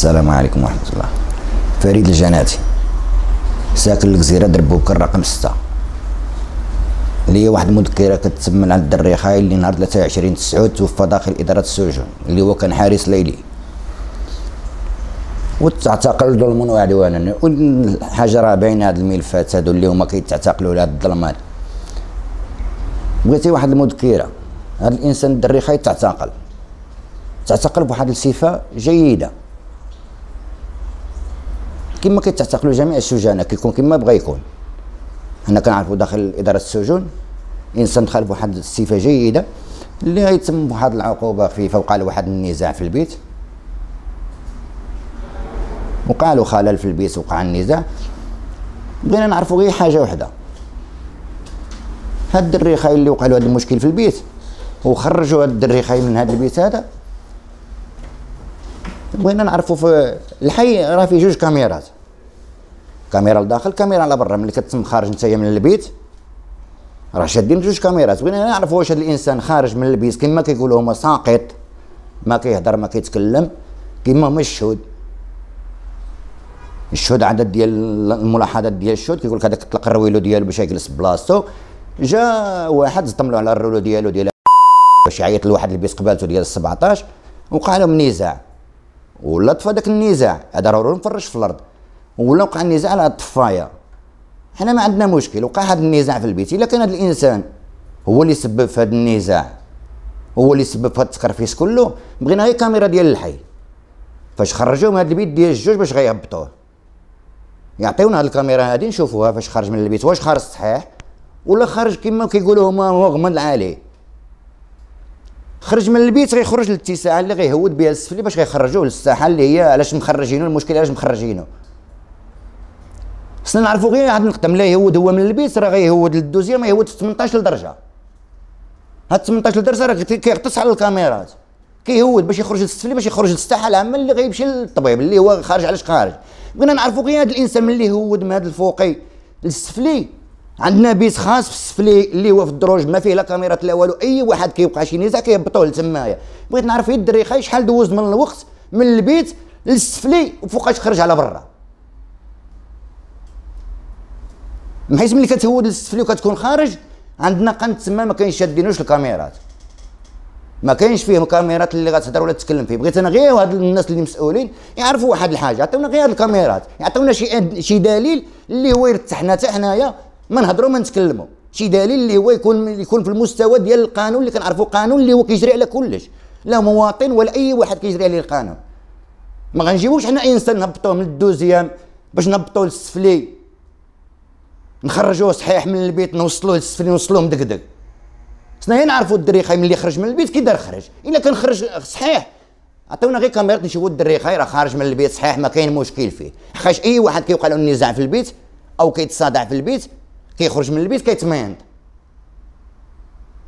السلام عليكم ورحمة الله. فريد الجناتي. ساكن الجزيرة دربوك الرقم ستة. لي واحد المذكرة كتسمى عند الدري خاي اللي نهار 23 تسعود توفى داخل إدارة السجون اللي هو كان حارس ليلي. وتعتقل ظلما وعدوانا والحاجة راه باينة هاد الملفات هادو اللي هما كيتعتقلوا لهاد الظلمان بغيتي واحد المذكرة. هاد الإنسان الدري خاي تعتقل. تعتقل بواحد الصفة جيدة. كما كيتعتقلوا جميع السجناء كيكون كما بغى يكون. حنا كنعرفوا داخل إدارة السجون إنسان دخل بواحد الصفة جيدة اللي غيتم بواحد العقوبة خفيفه وقع له واحد النزاع في البيت. وقع له خلل في البيت وقع النزاع. بغينا نعرفوا غير حاجة وحدة. هاد الدري خاي اللي وقع له هذا المشكل في البيت وخرجوا هاد الدري خاي من هذا البيت هذا. بغينا نعرفوا في الحي راه فيه جوج كاميرات. كاميرا لداخل كاميرا لبرا. ملي كتم خارج نتايا من البيت راه شادين جوج كاميرات. بغينا نعرفوا واش هذا الإنسان خارج من البيت. كما كيقولوا هما ساقط ما كيهضر ما كيتكلم كما هما الشهود. الشهود عدد ديال الملاحظات ديال الشهود كيقول لك هذاك طلق الرويلو ديالو باش يجلس بلاصتو. جا واحد زطم له على الرولو ديالو ديال باش يعيط لواحد البيت قبالته ديال 17 وقع لهم نزاع. ولا طفى داك النزاع. هذا راه مفرش في الأرض. ولا وقع النزاع على الطفاية. حنا ما عندنا مشكل. وقع هذا النزاع في البيت. إلا كان هذا الإنسان هو اللي سبب في هذا النزاع. هو اللي سبب في هذا التكرفيس كله. بغينا غير كاميرا ديال الحي. فاش خرجوه من هذا البيت ديال الجوج باش غيهبطوه. يعطيونا هذه الكاميرا هذه نشوفوها فاش خرج من البيت. واش خارج صحيح؟ ولا خارج كما كيقولوا هما مغمض عليه خرج من البيت غيخرج للاتساع اللي غيهود بها السفلي باش غيخرجوه للساحة اللي هي علاش مخرجينه المشكل علاش مخرجينه خصنا نعرفوا غير واحد النقطه ملي يهود هو من البيت راه غيهود للدوزيام يهود في 18 درجه هاد 18 درجه راه كيغطس على الكاميرات. كيهود باش يخرج للسفلي باش يخرج للساحة العامة اللي غيمشي للطبيب اللي هو خارج علاش خارج؟ بغينا نعرفوا غير هذا الإنسان ملي هود من هذا الفوقي. للسفلي عندنا بيت خاص في السفلي اللي هو في الدروج ما فيه لا كاميرات لا والو أي واحد كيوقع شي نزاع كيهبطوه لتمايا. بغيت نعرف يا الدري خاي شحال دوز من الوقت من البيت للسفلي وفوقاش خرج على برا. بحيث ملي كتهود للسفلي وكتكون خارج عندنا قنت تما ما كاينش شادينوش الكاميرات. ما كاينش فيهم كاميرات اللي غتهضر ولا تتكلم فيه. بغيت أنا غير هاد الناس اللي مسؤولين يعرفوا واحد الحاجة عطيونا غير هاد الكاميرات يعطيونا شي شي دليل اللي هو يرتحنا حتى حنايا ما نهضروا ما نتكلموا شي دليل اللي هو يكون يكون في المستوى ديال القانون اللي كنعرفوا قانون اللي هو كيجري على كلش. لا مواطن ولا أي واحد كيجري عليه القانون. ما غنجيبوش حنا إنسان نهبطوه من ال deuxième باش نهبطوه للسفلي. نخرجوه صحيح من البيت نوصلوه للسفلي نوصلوه مدقدق خصنا نعرفوا الدري خاي ملي خرج من البيت كي دار خرج. إلا كان خرج صحيح. عطيونا غير كاميرا نشوفوا الدري خاي راه خارج من البيت صحيح ما كاين مشكل فيه. حقاش أي واحد كيوقع له النزاع في البيت أو كيتصادع في البيت كيخرج من البيت كيتمينط.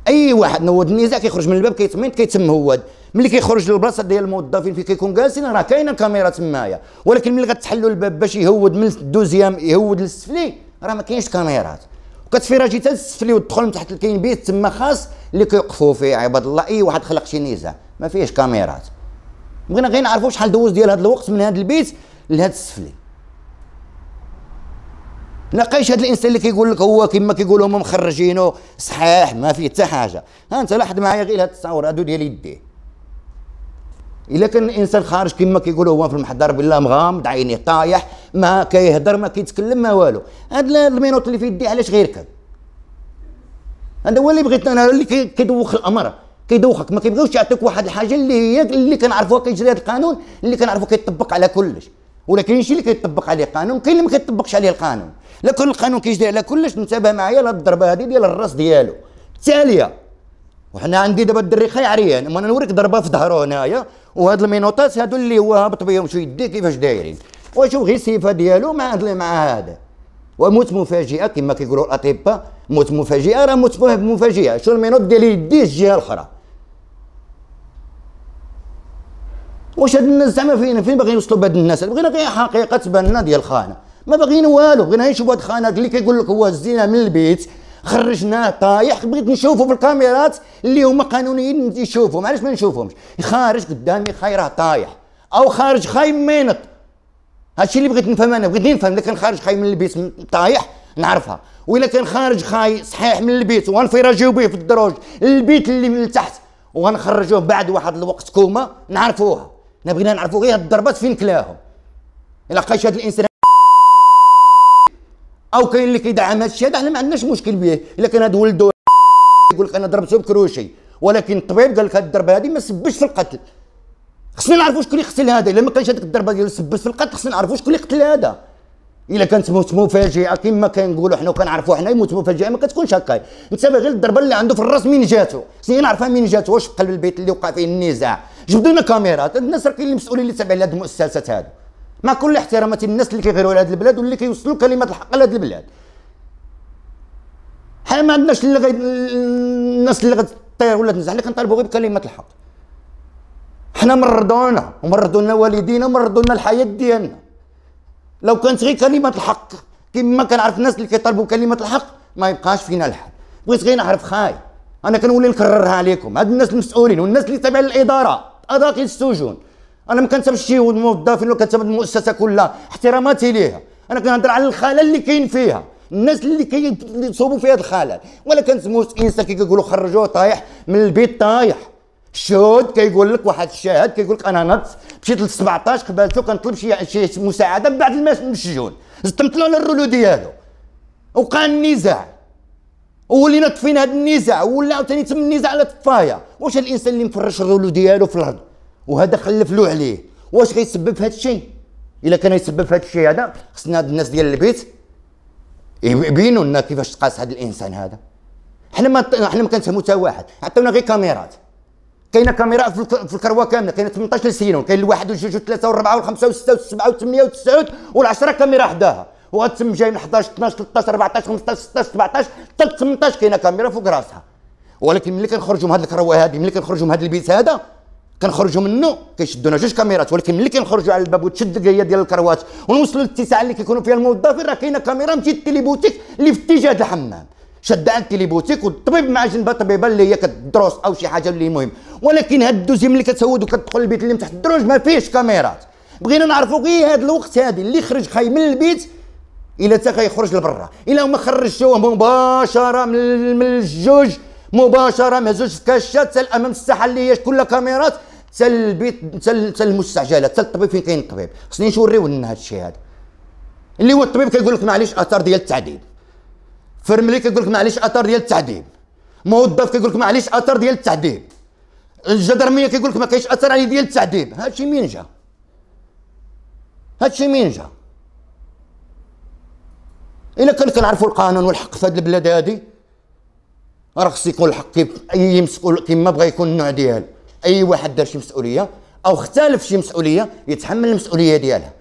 أي واحد نود النزاع كيخرج من الباب كيتمينط كيتم هواد ملي كيخرج للبلاصة ديال الموظفين فين كيكون جالسين راه كاينة كاميرا تمايا. ولكن ملي غتحلوا الباب باش يهود من ال deuxième يهود للسفلي راه ما كاينش كاميرات. وكتفرجي حتى السفلي وتدخل من تحت كاين بيت تما خاص اللي كيوقفوا فيه عباد الله. أي واحد خلق شي نزاع. ما فيهش كاميرات. بغينا غير نعرفوا شحال دوز ديال هذا الوقت من هذا البيت لهذا السفلي. لقيش هذا الإنسان اللي كيقول لك هو كما كيقولوا هما مخرجينه صحيح ما فيه حتى حاجة. ها انت لاحظ معايا غير هذا التصاور هادو ديال يديه إلا كان الانسان خارج كما كيقولوا هو في المحضر بالله مغامض عينيه طايح ما كيهضر ما كيتكلم ما والو. هذا المينوط اللي في يديه علاش غيركب هذا هو اللي بغيت أنا اللي كيدوخ الأمر. كيدوخك ما كيبغيوش يعطيك واحد الحاجة اللي هي اللي كنعرفوها كيجري هذا القانون اللي كنعرفو كيطبق على كلش. ولا كاين شي اللي كيطبق عليه قانون كاين اللي ما كيطبقش عليه القانون. لا كل القانون كيجري على كلش انتبه معايا لهاد الضربه هذه ديال الرأس ديالو. التالية وحنا عندي دابا الدري خاي عريان اما نوريك ضربة في ظهره هنايا وهاد المينوطات هادو اللي هو هابط بهم شو يديه كيفاش دايرين. وشوف غير الصفه ديالو مع مع هذا. وموت مفاجئة كما كيقولوا الأطباء موت مفاجئة راه موت مفاجئة. شو ال menottes ديال يديه الجهة الأخرى. واش هاد الناس زعما فين فين باغيين يوصلوا بهاد الناس؟ بغينا غير حقيقة تبان ديال الخانة. ما باغيين والو بغينا نشوفوا هاد الخانة. اللي كيقول لك هو زينا من البيت خرجناه طايح بغيت نشوفه في الكاميرات اللي هما قانونيين يشوفوا. معليش ما نشوفهمش. خارج قدامي خيره طايح. أو خارج خايم مينط هادشي اللي بغيت نفهم أنا. بغيت نفهم. اذا كان خارج خاي من البيت طايح نعرفها. وإلا كان خارج خاي صحيح من البيت وغنفرجيو به في الدروج. البيت اللي من التحت وغنخرجوه بعد واحد الوقت كوما نعرفوها. حنا بغينا نعرفوا غير هاد الضربات فين كلاهم. إلا لقيت هاد الإنسان. أو كاين اللي كيدعم هاد الشيء هذا حنا ما عندناش مشكل به. إلا كان هاد ولدو يقول لك أنا ضربته بكروشي ولكن الطبيب قال لك هاد الضربة هذه ما سببش في القتل. خصنا نعرفوا شكون اللي قتل هذا. إلا ما كانش هذيك الضربة ديال سبب في القتل خصنا نعرفوا شكون اللي قتل هذا. إلا كانت موت مفاجئه كما كنقولوا حنا وكنعرفوا حنا يموت مفاجئه ما كتكونش هكا. انت غير الضربة اللي عنده في الرأس من جاتو. خصني نعرفها من جاتو واش في قلب البيت اللي وقع فيه النزاع. جبدوا لنا كاميرات. الناس راه كاين اللي مسؤولين اللي تابعين لهذه المؤسسات هذو مع كل احترامات الناس اللي كيغيروا لهذه البلاد واللي كيوصلوا كلمات الحق لهذه البلاد. حنا ما عندناش اللي غي... الناس اللي غطير ولا تنزع حنا كنطالبوا غير بكلمه الحق. حنا مرضونا ومرضوا لنا والدينا ومرضوا لنا الحياة ديالنا. لو كانت غير كلمه الحق كما كنعرف الناس اللي كيطالبوا كلمه الحق ما يبقاش فينا الحل. بغيت غير نعرف خاي. أنا كنولي نكررها عليكم. هاد الناس المسؤولين والناس اللي تابعين للإدارة. اداره السجون. أنا ما كنتبش شي موظفين ولا كنتبع المؤسسة كلها احتراماتي ليها. أنا كنهضر على الخلل اللي كاين فيها. الناس اللي كيصوبوا في هذا الخلل. ولا كنسموه انسان كيقولوا خرجوه طايح من البيت طايح. الشهود كيقول لك واحد الشاهد كيقول لك أنا نضت مشيت ل 17 قبالته كنطلب شي شي مساعدة بعد من السجون. زتمت له الرولو ديالو. وقع النزاع. ولينا طفينا هذا النزاع ولا عاوتاني تم النزاع على طفايه واش الإنسان اللي مفرش الرولو ديالو في الأرض؟ وهذا خلف له عليه. واش غيسبب في هذا الشيء؟ إلا كان يسبب في هذا الشيء هذا خصنا هاد الناس ديال البيت يبينوا لنا كيفاش تقاس هذا الإنسان هذا. حنا ما حنا ما كنفهموا حتى واحد. عطيونا غير كاميرات. كاينة كاميرا في الكروه كاملة كاينة 18 سينون كاين الواحد والجوج والثلاثه والاربعه والخمسة والستة والسبعة والثمانية والتسعه والعشرة كاميرا حداها. وغتسم جاي من 11 12 13 14 15 16 17 حتى 18 كاينة كاميرا فوق راسها. ولكن ملي كنخرجوا من هذه الكروة هذه ملي كنخرجوا من هذا البيت هذا كنخرجوا منه كيشدونا جوج كاميرات. ولكن ملي كنخرجوا على الباب وتشد القيه ديال الكروات ونوصلوا للاتساع اللي كيكونوا فيها الموظفين راه كاينة كاميرا مشيت تيليبوتيك اللي في اتجاه الحمام. شد على التليبوتيك والطبيب مع جنبها طبيبة اللي هي كتدرس أو شي حاجة اللي مهم. ولكن هاد الدوزيام اللي كتسود وكتدخل البيت اللي من تحت الدروج ما فيهش كاميرات. بغينا نعرفوا غير هاد الوقت هادي اللي خرج خاي من البيت إلا تا خيخرج لبرا. إلا ما خرجتوه مباشرة من الجوج مباشرة مهزوج في كاشات الأمام الساحة اللي هي كلها كاميرات حتى البيت حتى المستعجلات حتى الطبيب فين كاين الطبيب؟ خصني نوريو لنا هذا الشيء هذا اللي هو الطبيب كيقول لك معليش أثار ديال التعذيب فرملي كيقول لك معليش أثار ديال التعذيب موظف كيقول لك معليش أثار ديال التعذيب الجدرمية كيقول لك ما كاينش اثر عليه ديال التعذيب هادشي مين جا؟ هادشي مين جا؟ إلا كان كنعرفوا القانون والحق في هذه البلاد هذه راه خص يكون الحق أي مسؤول كيما بغى يكون النوع ديالو أي واحد دار شي مسؤولية أو اختلف شي مسؤولية يتحمل المسؤولية ديالها.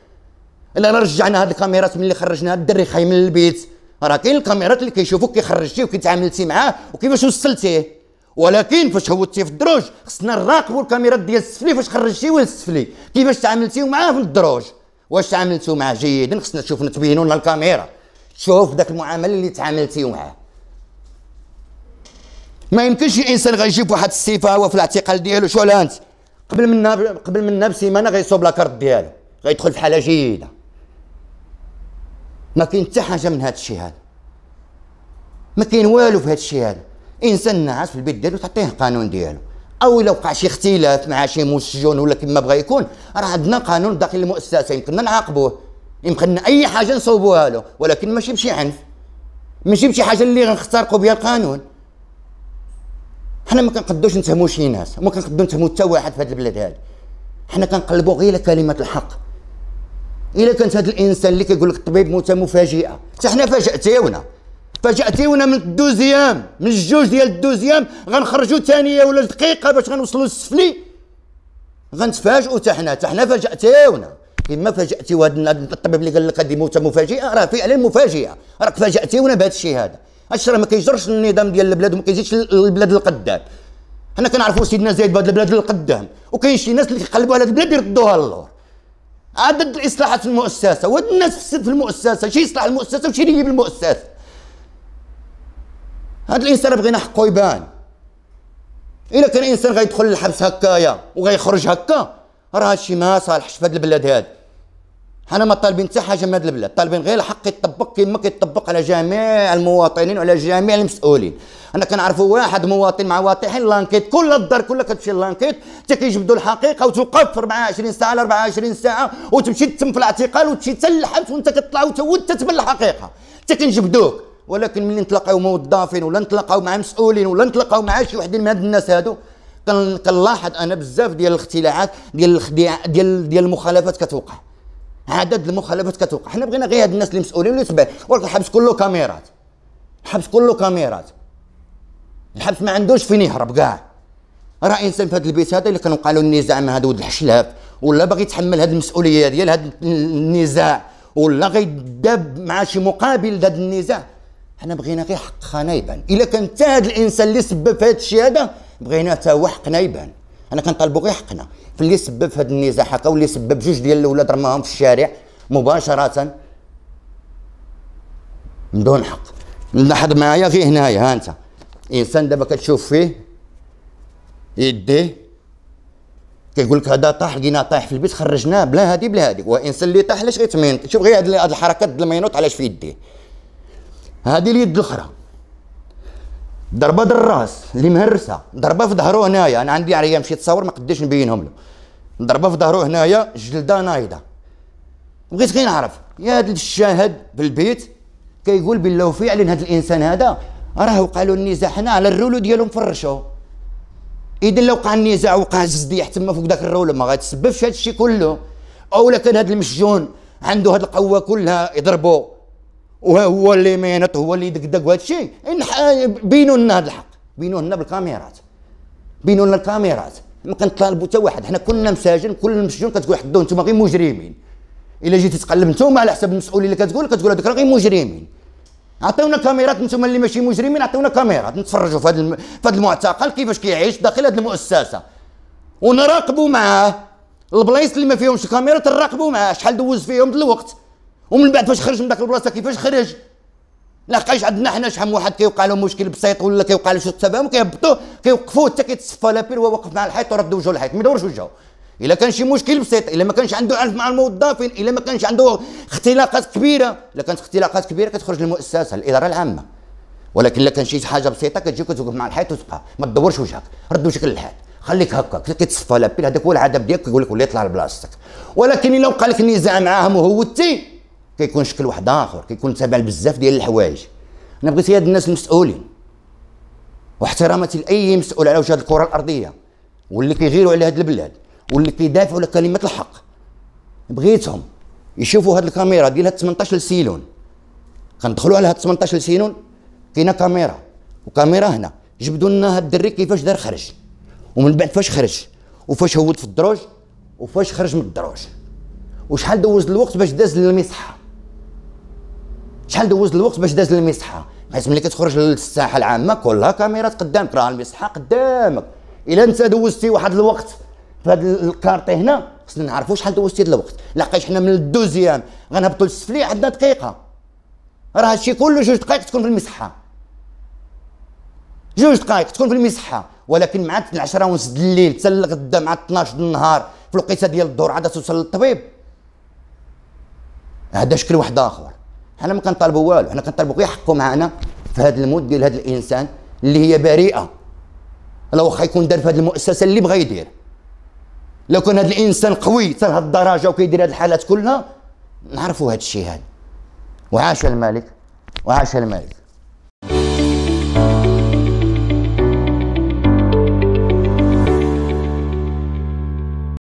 إلا رجعنا هاد الكاميرات ملي خرجنا الدري خاي من البيت. راه كاين الكاميرات اللي كيشوفوك كيخرجتي وكيتعاملتي معاه وكيفاش وصلتيه. ولكن فاش هوتي في الدروج خصنا نراقبوا الكاميرات ديال السفلي فاش خرجتي السفلي؟ كيفاش تعاملتي معاه في الدروج؟ واش تعاملتوا معاه؟ جيدا خصنا نشوف نتبينوا لنا الكاميرا. شوف ذاك المعامله اللي تعاملتي معاه. ما يمكنش انسان غيجيب واحد الصفة هو في الاعتقال ديالو. شو أنت؟ قبل منا قبل منا بسيمانه غيصوب لاكارت ديالو. غيدخل في حالة جيدة. ما كاين حتى حاجة من هذا الشيء هذا. ما كاين والو في هذا الشيء هذا. إنسان ناعس في البيت ديالو تعطيه القانون ديالو. أو الا وقع شي اختلاف مع شي مسجون ولا كما بغى يكون راه عندنا قانون داخل المؤسسة يمكننا نعاقبوه. يمكننا أي حاجة نصوبوها له ولكن ماشي بشي عنف. ماشي بشي حاجة اللي غنخترقوا بها القانون. حنا ما كنقدوش نتهموا شي ناس ما كنقدو نتهموا حتى واحد في هذه البلاد هذه حنا كنقلبوا غير كلمة الحق. إلا كانت هذا الإنسان اللي كيقول لك الطبيب موت مفاجئة. حتى حنا فاجأتيونا. فاجأتيونا من الدوزيام من الجوج ديال الدوزيام غنخرجوا ثانية ولا دقيقة باش غنوصلوا للسفلي. غنتفاجئوا حتى حنا حتى حنا فاجأتيونا. كما فاجاتي هذا الطبيب اللي قال لك هذه موته مفاجئة. راه فعلا مفاجئة. راك فاجاتيونا بهذا الشيء هذا. اش راه ما كيجرش النظام ديال البلاد وما كيزيدش البلاد للقدام حنا كنعرفوا سيدنا زايد بهذه البلاد للقدام وكاين شي ناس اللي كيقلبوا على البلاد يردوها للور عدد الإصلاحات في المؤسسة. والناس في المؤسسة. شي يصلح المؤسسة وشي يجيب المؤسسة. هذا الإنسان بغينا حقه يبان. إلا كان إنسان غيدخل للحبس هكايا وغيخرج هكا راه هادشي ما صالحش في هاد البلاد هاد حنا ما طالبين حتى حاجة من هاد البلاد. طالبين غير الحق يطبق كما كيطبق على جميع المواطنين وعلى جميع المسؤولين. أنا كنعرفوا واحد مواطن مع واطيحين l'enquête كل الدار كلها كتمشي l'enquête حتى كيجبدوا الحقيقة وتوقف 24 ساعة ل 24 ساعة وتمشي تتم في الاعتقال وتمشي حتى للحبس وانت كتطلع وانت تبان الحقيقة. حتى كنجبدوك. ولكن ملي نتلاقاو موظفين ولا نتلاقاو مع مسؤولين ولا نتلاقاو مع شي وحدين من هاد الناس هادو كنلاحظ أنا بزاف ديال الاختلالات ديال الخديع ديال ديال المخالفات كتوقع. عدد المخالفات كتوقع. حنا بغينا غير هاد الناس اللي مسؤولين اللي تبع. ولكن الحبس كله كاميرات. الحبس كله كاميرات. الحبس ما عندوش فين يهرب كاع. راه إنسان في هذا البيت هذا اللي كنوقع له النزاع مع هذا ولد الحشلاف ولا باغي يتحمل هذه المسؤولية ديال هذا النزاع ولا غيداب مع شي مقابل لهذا النزاع. حنا بغينا غير حق خانا يبان. إلا كان حتى هذا الإنسان اللي سبب في هذا الشيء هذا بغينا حتى هو حقنا يبان. أنا كنطالبوا غير حقنا. في اللي سبب في هذا النزاع هكا واللي سبب جوج ديال الأولاد رماهم في الشارع مباشرة من دون حق. لاحظ معايا غير هنايا ها أنت. إنسان دابا كتشوف فيه يديه كيقول لك هذا طاح لقينا طايح في البيت خرجناه بلا هادي بلا هادي. وانسان اللي طاح علاش غيتمين شوف غير هاد الحركات ديال المينوط علاش في يديه. هذه اليد الأخرى. ضربة الرأس اللي مهرسة ضربة في ظهره هنايا. أنا عندي عريه مشيت تصور ما قديش نبينهم له. ضربة في ظهره هنايا جلدة نايضة. بغيت غير نعرف. يا هذا الشاهد في البيت كيقول بالله فعلا هذا الإنسان هذا. راه وقع له النزاع هنا على الرولو ديالو مفرشو اذا لو وقع النزاع وقع الزديح تما فوق ذاك الرولو ما غاتسببش هذا الشيء كله. أو كان هذا المسجون عنده هذه القوة كلها يضربه وهو اللي مينط هو اللي دقدق وهذا الشيء. بينوا لنا هذا الحق. بينوا لنا بالكاميرات. بينوا لنا الكاميرات. ما كنطالبوا حتى واحد. حنا كلنا مساجن كل المسجون كتقول حدو أنتم غير مجرمين. إلا جيتي تقلب أنتم على حسب المسؤولين اللي كتقول كتقول هذوك غير مجرمين. عطيونا كاميرات أنتم اللي ماشي مجرمين عطيونا كاميرات نتفرجوا في هذا في هذا المعتقل كيفاش كيعيش داخل هذه المؤسسة. ونراقبوا معاه. البلايص اللي ما فيهمش كاميرات نراقبوا معاه. شحال دوز فيهم الوقت. ومن بعد فاش خرج من ذاك البلاصة كيفاش خرج؟ لقاش عندنا حنا شحال واحد كيوقع له مشكل بسيط ولا كيوقع له شي تفاهم كيهبطوه كيوقفوه حتى كيتصفى لابير وهو واقف مع الحيط ورد وجهه الحيط ما يدورش وجهه. إلا كان شي مشكل بسيط إلا ما كانش عنده عنف مع الموظفين إلا ما كانش عنده اختلاقات كبيرة. إلا كانت اختلاقات كبيرة كتخرج للمؤسسة الإدارة العامة. ولكن إلا كان شي حاجة بسيطة كتجي كتوقف مع الحيط وتبقى. ما تدورش وجهك رد وجهك للحيط. خليك هكا كيتصفى لابير هذاك هو العذاب ديالك كيقول لك ولا يطلع لبلاصتك ولكن إلا وقع لك النزاع معاهم وهو تي كيكون شكل واحد آخر كيكون تابع لبزاف ديال الحوايج. أنا بغيت هاد الناس المسؤولين. واحتراماتي لأي مسؤول على وجه الكرة الأرضية. واللي كيغيروا على هاد البلاد واللي كيدافعوا على كلمة الحق. بغيتهم يشوفوا هاد الكاميرا ديال هاد 18 سيلون كندخلوا على هاد 18 سيلون كاينة كاميرا. وكاميرا هنا. جبدوا لنا هاد الدري كيفاش دار خرج. ومن بعد فاش خرج؟ وفاش هود في الدروج؟ وفاش خرج من الدروج؟ وشحال دوز الوقت باش داز للمصحة؟ شحال دوز الوقت باش داز للمصحه حيت ملي كتخرج للساحة العامة كلها كاميرات قدامك راه المصحه قدامك. إلا انت دوزتي واحد الوقت في هذا ال quartier هنا خصنا نعرفوا شحال دوزتي الوقت. لقيت حنا من ال deuxième غنهبطوا للسفلي عندنا دقيقة. راه هادشي كله جوج دقائق تكون في المصحه جوج دقائق تكون في المصحه ولكن مع 10 ونص الليل حتى لغدا مع 12 النهار في الوقيتة ديال الدور عاد توصل للطبيب هذا شكل واحد آخر. حنا ما كنطالبوا والو حنا كنطالبوا غير يحقوا معنا في هذا الموت ديال هذا الإنسان اللي هي بريئة. لو واخا يكون دار في هذه المؤسسة اللي بغى يدير. لو كان هذا الإنسان قوي حتى لهذ الدرجه وكيدير هذه الحالات كلها نعرفوا هذا الشيء هذا وعاش الملك وعاش الملك.